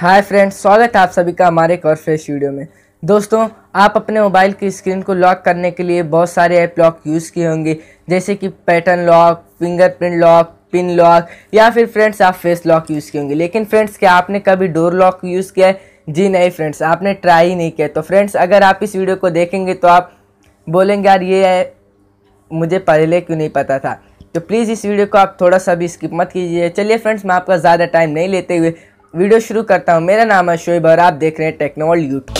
Hi friends, स्वागत है आप सभी का हमारे एक और फ्रेश वीडियो में। दोस्तों, आप अपने मोबाइल की स्क्रीन को लॉक करने के लिए बहुत सारे ऐप लॉक यूज़ किए होंगे, जैसे कि pattern lock fingerprint lock pin lock या फिर फ्रेंड्स आप फेस लॉक यूज़ किए होंगे। लेकिन फ्रेंड्स क्या आपने कभी डोर लॉक यूज़ किया है? जी नहीं फ्रेंड्स आपने ट्राई नहीं किया तो फ्रेंड्स अगर आप इस वीडियो को देखेंगे तो आप बोलेंगे, यार, ये है, मुझे पहले क्यों नहीं पता था? तो प्लीज़ इस वीडियो को आप थोड़ा सा भी स्किप मत कीजिए। चलिए फ्रेंड्स मैं आपका ज़्यादा टाइम नहीं लेते हुए वीडियो शुरू करता हूँ। मेरा नाम है शोएब और आप देख रहे हैं टेक्नोवर्ल्ड यूट्यूब।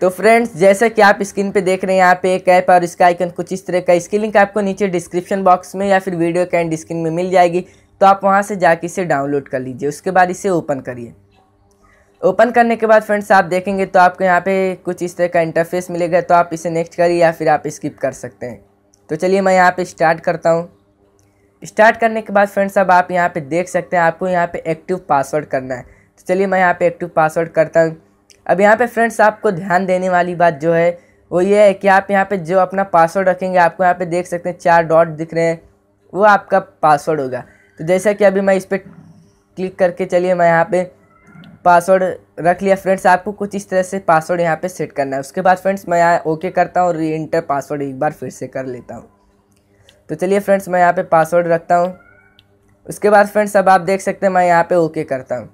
तो फ्रेंड्स, जैसा कि आप स्क्रीन पे देख रहे हैं, यहाँ पे एक ऐप और इसका आइकन कुछ इस तरह का। इसकी लिंक आपको नीचे डिस्क्रिप्शन बॉक्स में या फिर वीडियो के एंड स्क्रीन में मिल जाएगी। तो आप वहाँ से जाके इसे डाउनलोड कर लीजिए। उसके बाद इसे ओपन करिए। ओपन करने के बाद फ्रेंड्स आप देखेंगे तो आपको यहाँ पे कुछ इस तरह का इंटरफेस मिलेगा तो आप इसे नेक्स्ट करिए या फिर आप स्किप कर सकते हैं। तो चलिए मैं यहाँ पे स्टार्ट करता हूँ। स्टार्ट करने के बाद फ्रेंड्स अब आप यहाँ पे देख सकते हैं, आपको यहाँ पे एक्टिव पासवर्ड करना है। तो चलिए मैं यहाँ पे एक्टिव पासवर्ड करता हूँ। अब यहाँ पे फ्रेंड्स आपको ध्यान देने वाली बात जो है, वो ये है कि आप यहाँ पे जो अपना पासवर्ड रखेंगे, आपको यहाँ पे देख सकते हैं चार डॉट दिख रहे हैं, वो आपका पासवर्ड होगा। तो जैसा कि अभी मैं इस पर क्लिक करके चलिए मैं यहाँ पे पासवर्ड रख लिया। फ्रेंड्स, आपको कुछ इस तरह से पासवर्ड यहाँ पे सेट करना है। उसके बाद फ्रेंड्स, मैं यहाँ ओके करता हूँ री इंटर पासवर्ड एक बार फिर से कर लेता हूँ। तो चलिए फ्रेंड्स, मैं यहाँ पे पासवर्ड रखता हूँ। उसके बाद फ्रेंड्स, अब आप देख सकते हैं, मैं यहाँ पे ओके करता हूँ।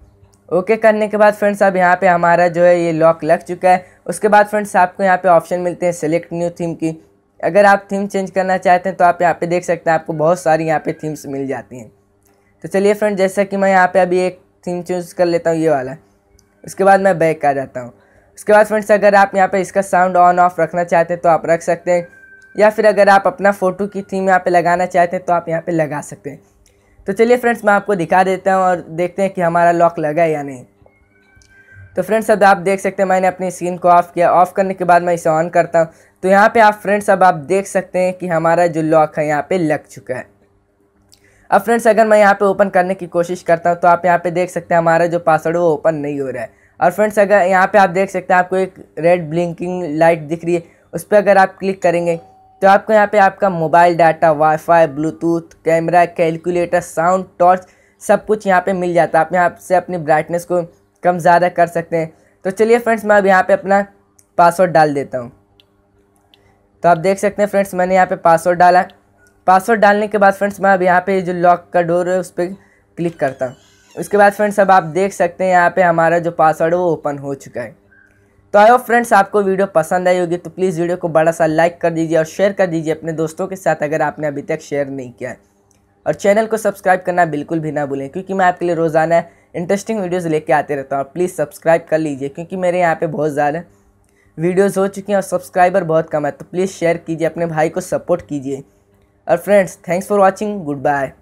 ओके करने के बाद फ्रेंड्स, अब यहाँ पे हमारा जो है ये लॉक लग चुका है। उसके बाद फ्रेंड्स, आपको यहाँ पे ऑप्शन मिलते हैं सेलेक्ट न्यू थीम की। अगर आप थीम चेंज करना चाहते हैं तो आप यहाँ पे देख सकते हैं, आपको बहुत सारी यहाँ पे थीम्स मिल जाती हैं। तो चलिए फ्रेंड जैसा कि मैं यहाँ पे अभी एक थीम चूज़ कर लेता हूँ, ये वाला। उसके बाद मैं बैक आ जाता हूँ। उसके बाद फ्रेंड्स अगर आप यहाँ पे इसका साउंड ऑन ऑफ़ रखना चाहते हैं तो आप रख सकते हैं। या फिर अगर आप अपना फ़ोटो की थीम यहाँ पे लगाना चाहते हैं तो आप यहाँ पे लगा सकते हैं। तो चलिए फ्रेंड्स मैं आपको दिखा देता हूँ और देखते हैं कि हमारा लॉक लगा या नहीं। तो फ्रेंड्स अब आप देख सकते हैं, मैंने अपनी स्क्रीन को ऑफ़ किया। ऑफ़ करने के बाद मैं इसे ऑन करता हूँ। तो यहाँ पर आप फ्रेंड्स अब आप देख सकते हैं कि हमारा जो लॉक है, यहाँ पर लग चुका है। अब फ्रेंड्स अगर मैं यहाँ पे ओपन करने की कोशिश करता हूँ तो आप यहाँ पे देख सकते हैं हमारा जो पासवर्ड वो ओपन नहीं हो रहा है। और फ्रेंड्स अगर यहाँ पे आप देख सकते हैं आपको एक रेड ब्लिंकिंग लाइट दिख रही है, उस पर अगर आप क्लिक करेंगे तो आपको यहाँ पे आपका mobile data WiFi Bluetooth camera calculator sound torch सब कुछ यहाँ पे मिल जाता है। आप यहाँ से अपनी ब्राइटनेस को कम ज़्यादा कर सकते हैं। तो चलिए फ्रेंड्स मैं अब यहाँ पे अपना पासवर्ड डाल देता हूँ। तो आप देख सकते हैं फ्रेंड्स मैंने यहाँ पे पासवर्ड डाला। पासवर्ड डालने के बाद फ्रेंड्स मैं अब यहाँ पे जो लॉक का डोर है उस पर क्लिक करता हूँ। उसके बाद फ्रेंड्स अब आप देख सकते हैं यहाँ पे हमारा जो पासवर्ड है वो ओपन हो चुका है। तो आई होप फ्रेंड्स आपको वीडियो पसंद आई होगी तो प्लीज़ वीडियो को बड़ा सा लाइक कर दीजिए और शेयर कर दीजिए अपने दोस्तों के साथ अगर आपने अभी तक शेयर नहीं किया है। और चैनल को सब्सक्राइब करना बिल्कुल भी ना भूलें, क्योंकि मैं आपके लिए रोज़ाना इंटरेस्टिंग वीडियोज़ लेके आते रहता हूँ। प्लीज़ सब्सक्राइब कर लीजिए, क्योंकि मेरे यहाँ पर बहुत ज़्यादा वीडियोज़ हो चुकी हैं और सब्सक्राइबर बहुत कम है तो प्लीज़ शेयर कीजिए, अपने भाई को सपोर्ट कीजिए। और friends thanks for watching goodbye